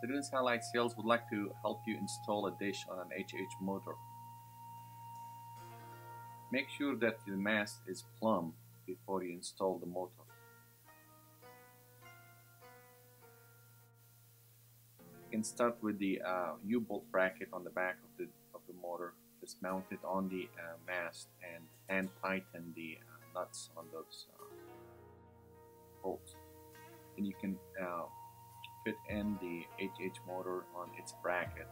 Sadoun Satellite Sales would like to help you install a dish on an HH motor. Make sure that the mast is plumb before you install the motor. You can start with the uh, U-bolt bracket on the back of the of the motor. Just mount it on the uh, mast and hand tighten the uh, nuts on those uh, bolts. And you can uh, fit in the HH motor on its bracket.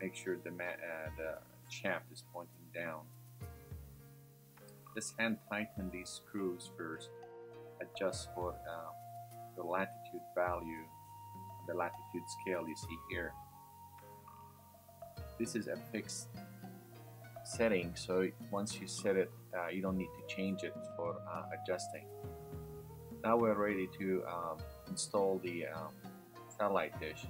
Make sure the, uh, the shaft is pointing down. Just hand tighten these screws first. Adjust for the latitude value the latitude scale you see here. This is a fixed setting, so once you set it, uh, you don't need to change it for uh, adjusting. Now we're ready to um, install the um, satellite dish.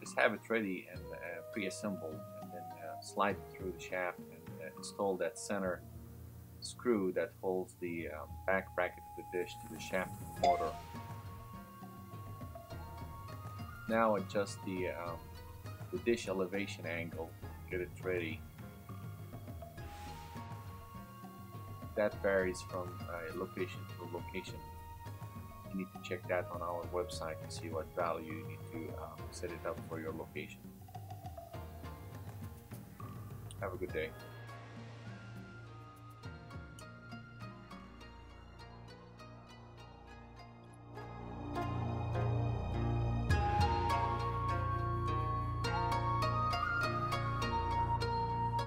Just have it ready and uh, pre-assembled and then uh, slide it through the shaft and uh, install that center screw that holds the um, back bracket of the dish to the shaft of the motor now adjust the, um, the dish elevation angle, get it ready. That varies from uh, location to location. You need to check that on our website and see what value you need to um, set it up for your location. Have a good day.